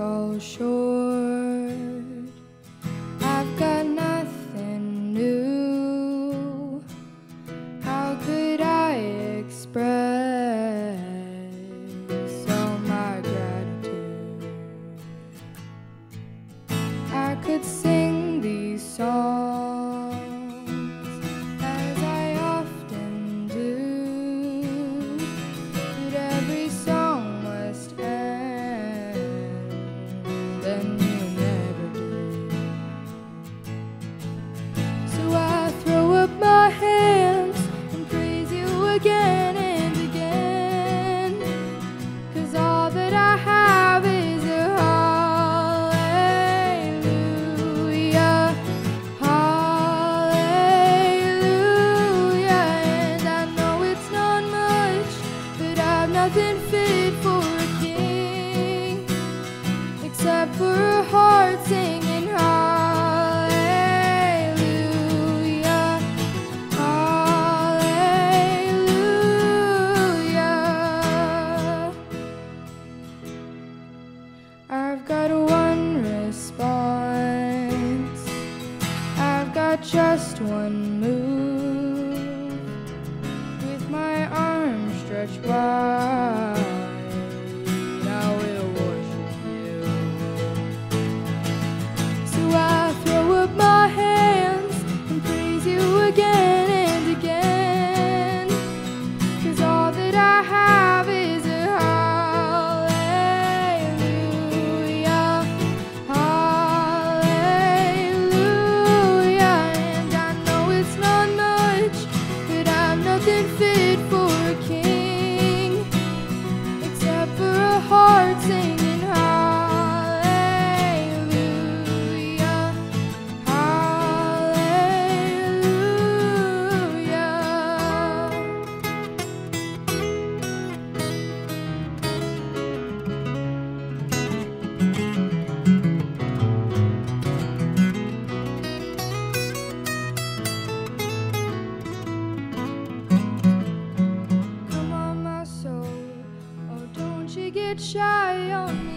All short. I've got nothing new. How could I express all my gratitude? I could say. garden singing hallelujah, hallelujah. I've got one response, I've got just one move. shy on